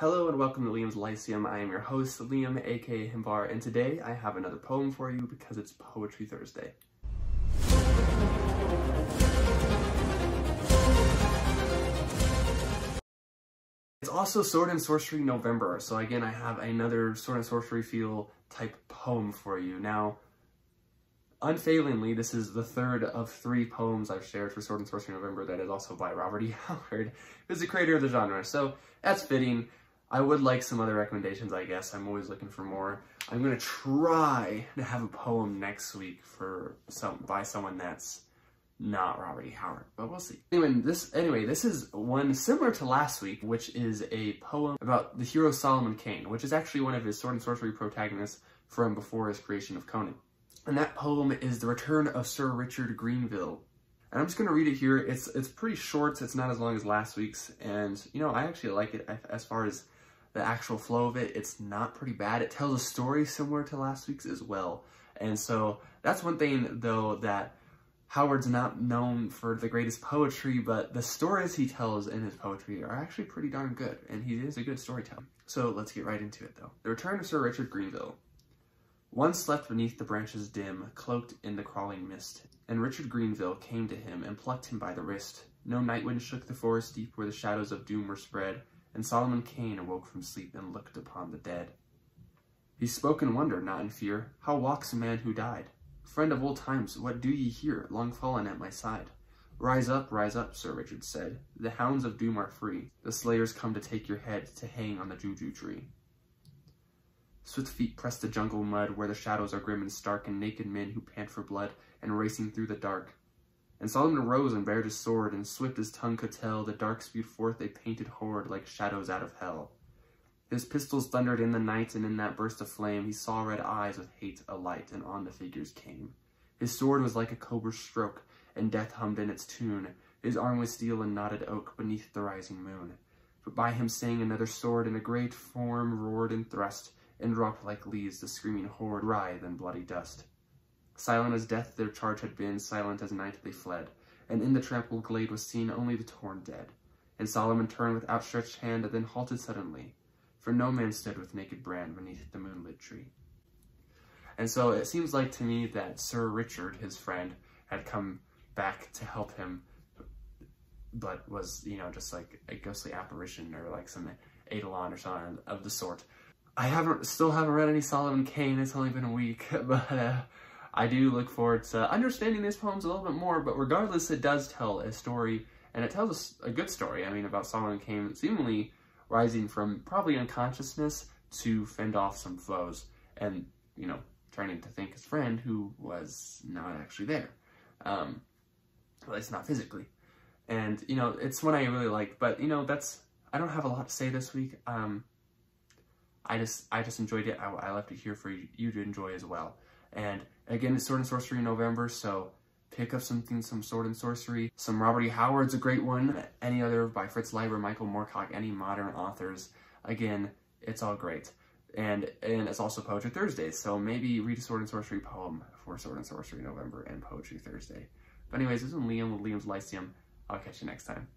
Hello and welcome to Liam's Lyceum. I am your host, Liam, aka Himbar, and today I have another poem for you because it's Poetry Thursday. It's also Sword and Sorcery November, so again I have another Sword and Sorcery feel type poem for you. Now, unfailingly, this is the third of three poems I've shared for Sword and Sorcery November that is also by Robert E. Howard, who's the creator of the genre, so that's fitting. I would like some other recommendations, I guess. I'm always looking for more. I'm gonna try to have a poem next week for some by someone that's not Robert E. Howard, but we'll see. Anyway, this anyway, this is one similar to last week, which is a poem about the hero Solomon Kane, which is actually one of his sword and sorcery protagonists from before his creation of Conan. And that poem is The Return of Sir Richard Grenville. And I'm just going to read it here. It's it's pretty short. So It's not as long as last week's. And, you know, I actually like it as far as the actual flow of it, it's not pretty bad. It tells a story similar to last week's as well. And so that's one thing, though, that Howard's not known for the greatest poetry, but the stories he tells in his poetry are actually pretty darn good, and he is a good storyteller. So let's get right into it, though. The Return of Sir Richard Grenville. One slept beneath the branches dim, cloaked in the crawling mist, and Richard Grenville came to him and plucked him by the wrist. No night wind shook the forest deep where the shadows of doom were spread, and Solomon Kane awoke from sleep and looked upon the dead. He spoke in wonder, not in fear. How walks a man who died? Friend of old times, what do ye here, long fallen at my side? Rise up, rise up, Sir Richard said. The hounds of doom are free. The slayers come to take your head, to hang on the juju tree. Swift feet press the jungle mud, where the shadows are grim and stark, and naked men who pant for blood, and racing through the dark. And Solomon arose and bared his sword, and swift as tongue could tell, the dark spewed forth a painted horde like shadows out of hell. His pistols thundered in the night, and in that burst of flame he saw red eyes with hate alight, and on the figures came. His sword was like a cobra's stroke, and death hummed in its tune. His arm was steel and knotted oak beneath the rising moon. But by him sang another sword, and a great form roared and thrust, and dropped like leaves the screaming horde, writhe in bloody dust. Silent as death their charge had been, silent as night they fled, and in the trampled glade was seen only the torn dead. And Solomon turned with outstretched hand, and then halted suddenly, for no man stood with naked brand beneath the moonlit tree. And so it seems like to me that Sir Richard, his friend, had come back to help him, but was, you know, just like a ghostly apparition or like some Eidolon or something of the sort. I haven't, still haven't read any Solomon Kane, it's only been a week, but uh, I do look forward to understanding these poems a little bit more, but regardless, it does tell a story, and it tells us a good story, I mean, about Solomon Kane seemingly rising from probably unconsciousness to fend off some foes, and, you know, turning to thank his friend who was not actually there. Um, at least not physically. And, you know, it's one I really like, but, you know, that's, I don't have a lot to say this week. Um, I just, I just enjoyed it. I, I left it here for you to enjoy as well. And again, it's Sword and Sorcery in November, so pick up something, some Sword and Sorcery. Some Robert E. Howard's a great one. Any other by Fritz Leiber, Michael Moorcock, any modern authors. Again, it's all great. And and it's also Poetry Thursdays, so maybe read a Sword and Sorcery poem for Sword and Sorcery November and Poetry Thursday. But anyways, this is Liam with Liam's Lyceum. I'll catch you next time.